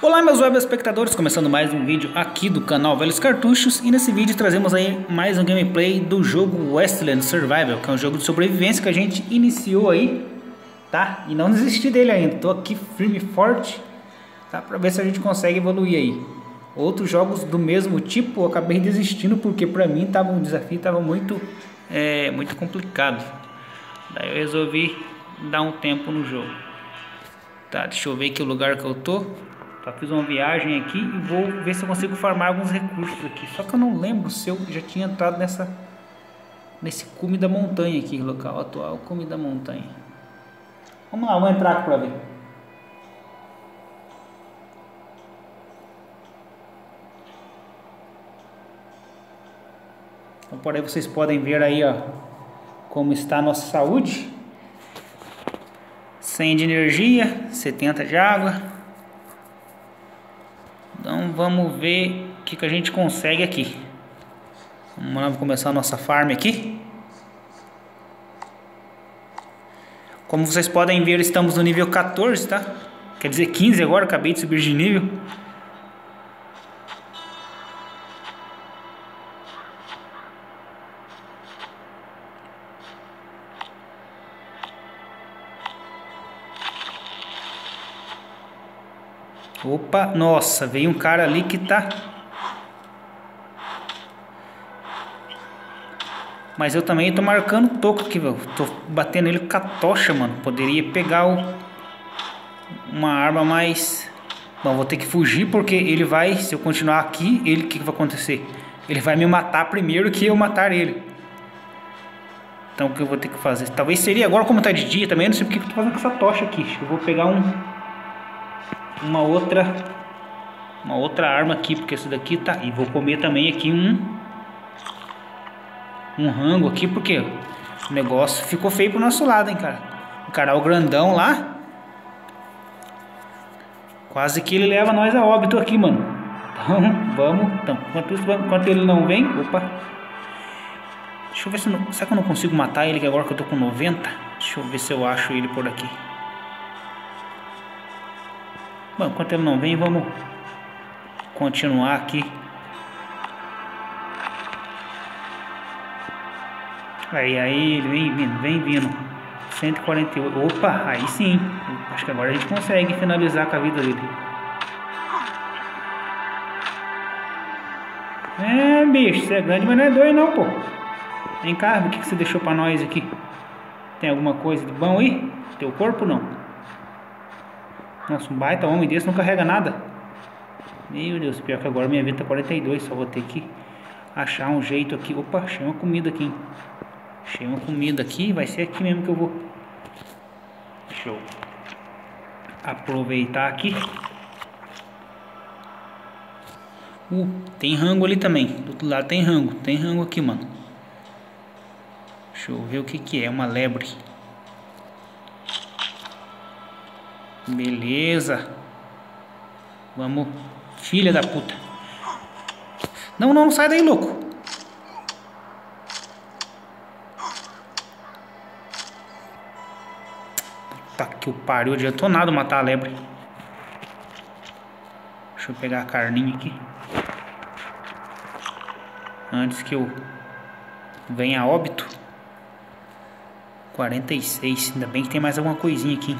Olá meus web espectadores, começando mais um vídeo aqui do canal Velhos Cartuchos e nesse vídeo trazemos aí mais um gameplay do jogo Westland Survival, que é um jogo de sobrevivência que a gente iniciou aí, tá? E não desisti dele ainda, tô aqui firme e forte, tá? Pra ver se a gente consegue evoluir aí. Outros jogos do mesmo tipo eu acabei desistindo porque pra mim tava um desafio tava muito, é, muito complicado. Daí eu resolvi dar um tempo no jogo. Tá, deixa eu ver o lugar que eu tô. Só fiz uma viagem aqui e vou ver se eu consigo farmar alguns recursos aqui. Só que eu não lembro se eu já tinha entrado nessa nesse cume da montanha aqui, local atual, cume da montanha. Vamos lá, vamos entrar para ver. Então por aí vocês podem ver aí, ó, como está a nossa saúde. 100 de energia, 70 de água. Vamos ver o que, que a gente consegue aqui. Vamos lá, vamos começar a nossa farm aqui. Como vocês podem ver, estamos no nível 14, tá? Quer dizer 15 agora, acabei de subir de nível. Opa, nossa, veio um cara ali que tá... Mas eu também tô marcando toco aqui, velho. Tô batendo ele com a tocha, mano. Poderia pegar o... uma arma mais... Bom, vou ter que fugir porque ele vai... Se eu continuar aqui, ele o que, que vai acontecer? Ele vai me matar primeiro que eu matar ele. Então o que eu vou ter que fazer? Talvez seria agora como tá de dia também. Não sei porque eu tô fazendo com essa tocha aqui. Eu vou pegar um uma outra uma outra arma aqui, porque esse daqui tá. E vou comer também aqui um um rango aqui, porque o negócio ficou feio pro nosso lado, hein, cara. O grandão lá. Quase que ele leva nós a óbito aqui, mano. Então, vamos. Então, enquanto, isso, enquanto ele não vem. Opa. Deixa eu ver se. Não, será que eu não consigo matar ele agora que eu tô com 90? Deixa eu ver se eu acho ele por aqui. Bom, enquanto ele não vem, vamos continuar aqui. Aí, aí, ele vem vindo, vem vindo. 148. Opa, aí sim. Acho que agora a gente consegue finalizar com a vida dele. É, bicho, você é grande, mas não é doido não, pô. Vem cá, o que, que você deixou pra nós aqui? Tem alguma coisa de bom aí? Teu corpo não? Nossa, um baita homem desse não carrega nada. Meu Deus, pior que agora minha vida tá 42. Só vou ter que achar um jeito aqui. Opa, achei uma comida aqui. Achei uma comida aqui. Vai ser aqui mesmo que eu vou. Deixa eu aproveitar aqui. Uh, tem rango ali também. Do outro lado tem rango. Tem rango aqui, mano. Deixa eu ver o que que é. Uma lebre. Beleza. Vamos. Filha da puta. Não, não, sai daí, louco. Puta que o pariu. Adiantou nada matar a lebre. Deixa eu pegar a carninha aqui. Antes que eu venha a óbito. 46. Ainda bem que tem mais alguma coisinha aqui.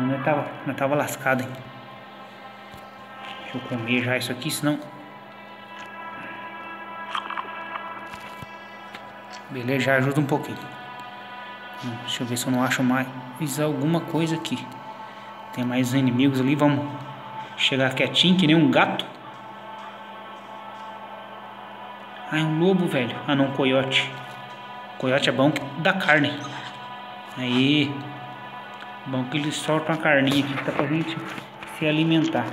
Não tava, não tava lascado, hein? Deixa eu comer já isso aqui, senão... Beleza, já ajuda um pouquinho. Hum, deixa eu ver se eu não acho mais alguma coisa aqui. Tem mais inimigos ali, vamos chegar quietinho, que nem um gato. Ah, é um lobo, velho. Ah, não, um coiote. Coiote é bom da carne. Aí. Bom que eles soltam a carninha aqui tá pra gente se alimentar.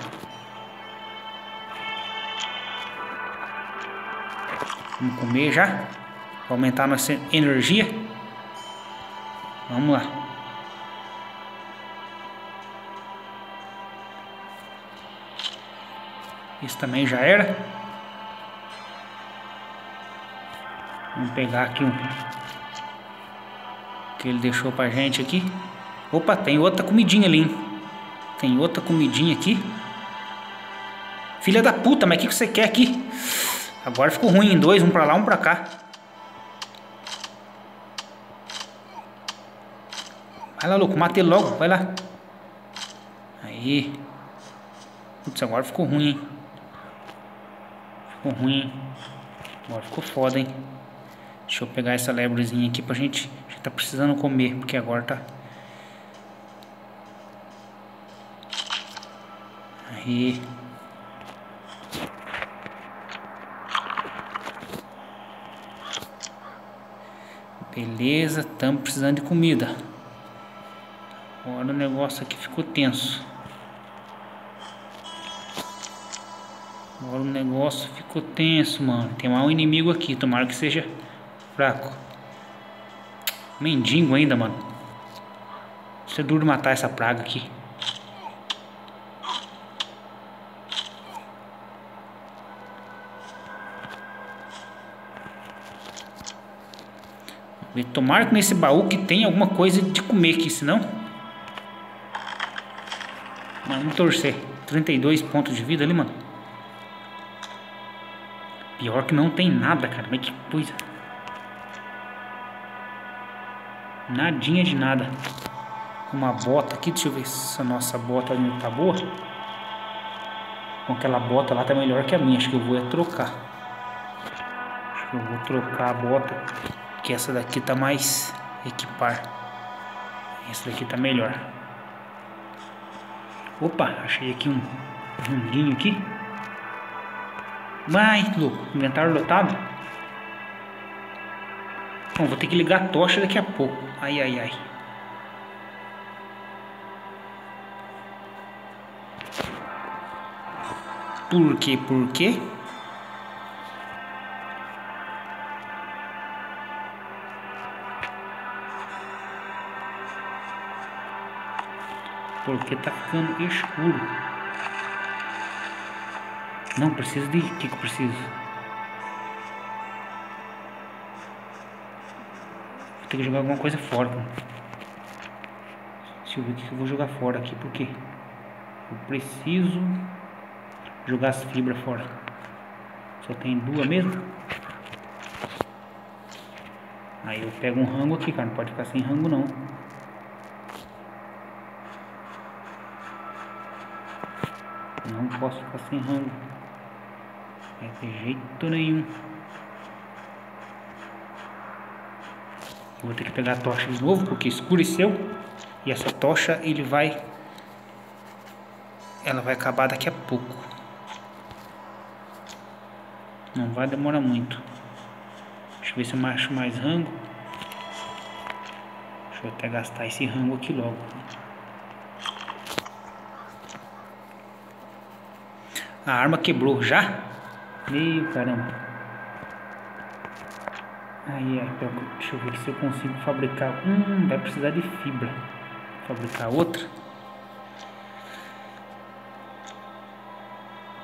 Vamos comer já? Pra aumentar nossa energia. Vamos lá. Isso também já era. Vamos pegar aqui um que ele deixou pra gente aqui. Opa, tem outra comidinha ali, hein? Tem outra comidinha aqui. Filha da puta, mas o que, que você quer aqui? Agora ficou ruim em dois, um pra lá, um pra cá. Vai lá, louco, mata ele logo, vai lá. Aí. Putz, agora ficou ruim, hein? Ficou ruim? Agora ficou foda, hein? Deixa eu pegar essa lebrezinha aqui pra gente... A gente tá precisando comer, porque agora tá... Aí... Beleza, estamos precisando de comida. Agora o negócio aqui ficou tenso. Agora o negócio ficou tenso, mano. Tem um inimigo aqui, tomara que seja fraco. Mendigo ainda, mano. Isso é duro matar essa praga aqui. Tomara que nesse baú que tem alguma coisa de comer aqui, senão... Mas vamos torcer. 32 pontos de vida ali, mano. Pior que não tem nada, cara. Mas que coisa. Nadinha de nada. Uma bota aqui. Deixa eu ver se a nossa bota não tá boa. Com aquela bota lá tá melhor que a minha. Acho que eu vou é trocar. Acho que eu vou trocar a bota que essa daqui tá mais equipar. Essa daqui tá melhor. Opa, achei aqui um ranguinho aqui. Vai, louco, inventário lotado. Bom, vou ter que ligar a tocha daqui a pouco. Ai, ai, ai. Por quê? Por quê? Porque tá ficando escuro. Não, preciso de... O que que eu preciso? Vou ter que jogar alguma coisa fora. Deixa eu ver o que eu vou jogar fora aqui. Por quê? Eu preciso jogar as fibras fora. Só tem duas mesmo. Aí eu pego um rango aqui, cara. Não pode ficar sem rango não. Não posso ficar sem rango. É de jeito nenhum. Vou ter que pegar a tocha de novo porque escureceu. E essa tocha ele vai. Ela vai acabar daqui a pouco. Não vai demorar muito. Deixa eu ver se eu acho mais rango. Deixa eu até gastar esse rango aqui logo. A arma quebrou já? Ih, caramba. Aí, aí, deixa eu ver se eu consigo fabricar. Hum, vai precisar de fibra. Fabricar outra.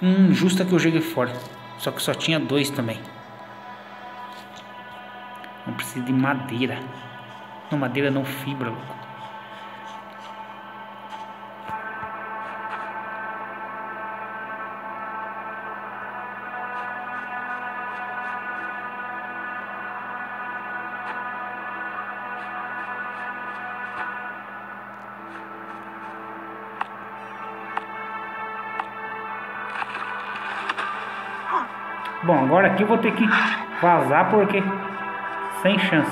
Hum, justa que eu joguei fora. Só que só tinha dois também. Não precisa de madeira. Não, madeira não, fibra, louco. Bom, agora aqui eu vou ter que vazar porque sem chance.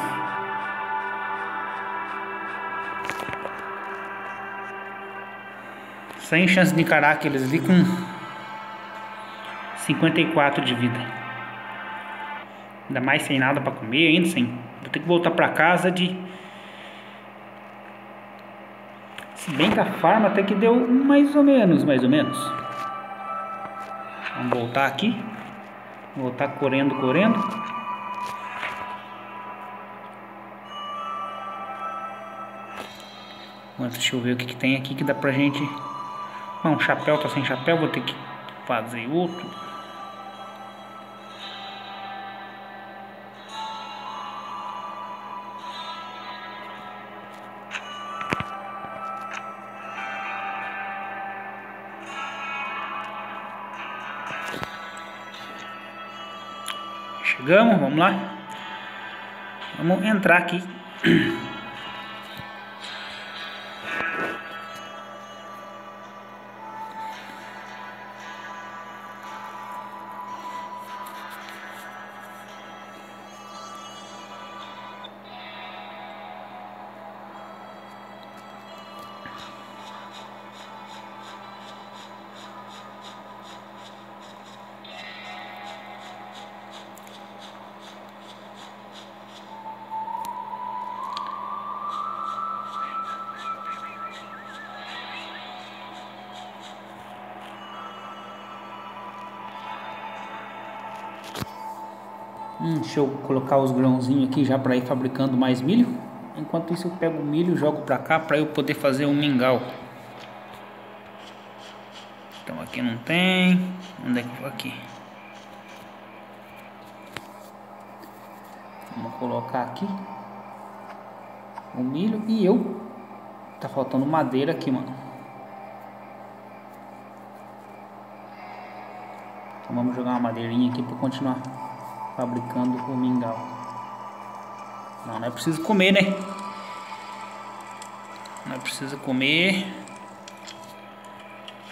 Sem chance de encarar aqueles ali com 54 de vida. Ainda mais sem nada para comer, ainda sem. Vou ter que voltar para casa de. Se bem que a farma até que deu mais ou menos, mais ou menos. Vamos voltar aqui. Vou estar tá correndo, correndo. deixa eu ver o que, que tem aqui que dá pra gente... Não, chapéu tá sem chapéu, vou ter que fazer outro. Chegamos, vamos lá. Vamos entrar aqui. Hum, deixa eu colocar os grãozinhos aqui já para ir fabricando mais milho. Enquanto isso eu pego o milho e jogo para cá para eu poder fazer um mingau. Então aqui não tem. Onde é que eu aqui? Vamos colocar aqui o milho e eu. Tá faltando madeira aqui, mano. Então vamos jogar uma madeirinha aqui para continuar fabricando o mingau. Não, não é preciso comer, né? Não é preciso comer.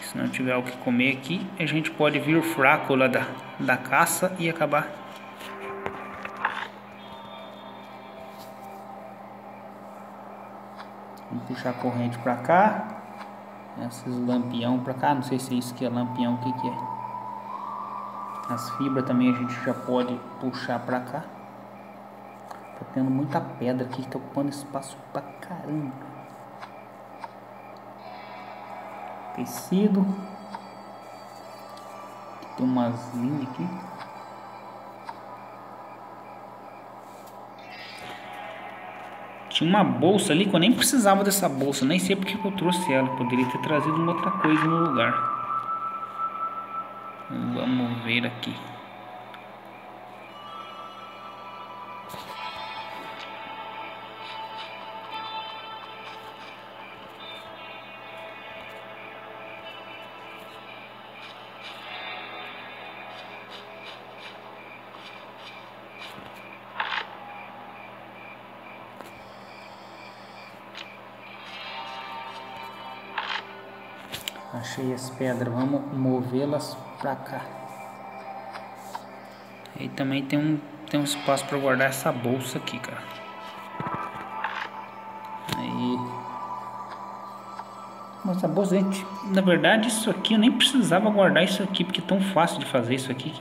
Se não tiver o que comer aqui, a gente pode vir fraco lá da, da caça e acabar Vamos puxar a corrente para cá. Esses lampião para cá. Não sei se é isso que é lampião, o que, que é. As fibras também a gente já pode puxar pra cá. Tá tendo muita pedra aqui que tá ocupando espaço pra caramba. Tecido. Tem umas linhas aqui. Tinha uma bolsa ali que eu nem precisava dessa bolsa. Nem sei porque eu trouxe ela. Poderia ter trazido uma outra coisa no lugar. Vamos ver aqui. As pedras, vamos movê-las pra cá. E também tem um, tem um espaço para guardar essa bolsa aqui, cara. Aí. Nossa bolsa, gente, na verdade isso aqui eu nem precisava guardar isso aqui, porque é tão fácil de fazer isso aqui.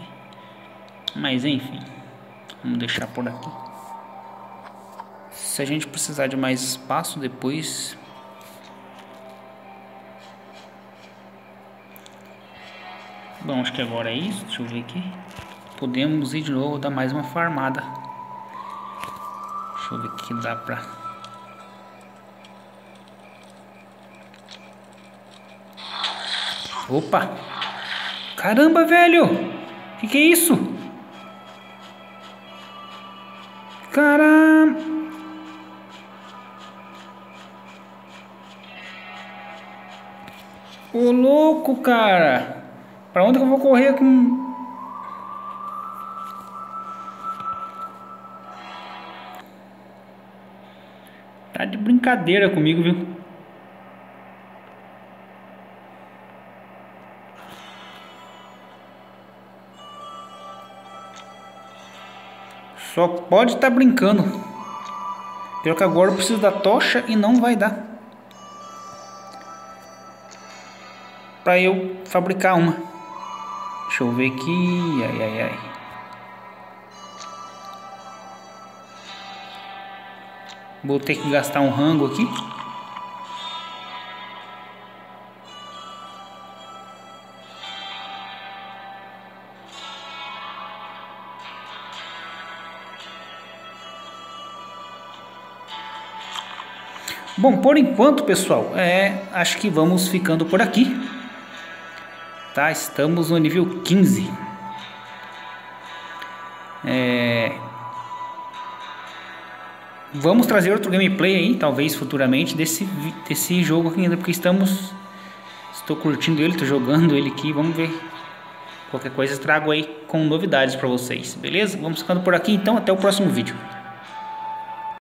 Mas enfim, vamos deixar por aqui. Se a gente precisar de mais espaço depois, Bom, acho que agora é isso. Deixa eu ver aqui. Podemos ir de novo dar mais uma farmada. Deixa eu ver o que dá pra... Opa! Caramba, velho! Que que é isso? Caramba! Ô louco, cara! Pra onde que eu vou correr com... Tá de brincadeira comigo, viu? Só pode estar tá brincando. Pior que agora eu preciso da tocha e não vai dar. Para eu fabricar uma. Deixa eu ver aqui. Ai, ai, ai. Vou ter que gastar um rango aqui. Bom, por enquanto, pessoal, é, acho que vamos ficando por aqui tá? Estamos no nível 15. É... Vamos trazer outro gameplay aí, talvez futuramente, desse, desse jogo aqui ainda, porque estamos... Estou curtindo ele, estou jogando ele aqui, vamos ver Qualquer coisa trago aí com novidades para vocês, beleza? Vamos ficando por aqui então, até o próximo vídeo.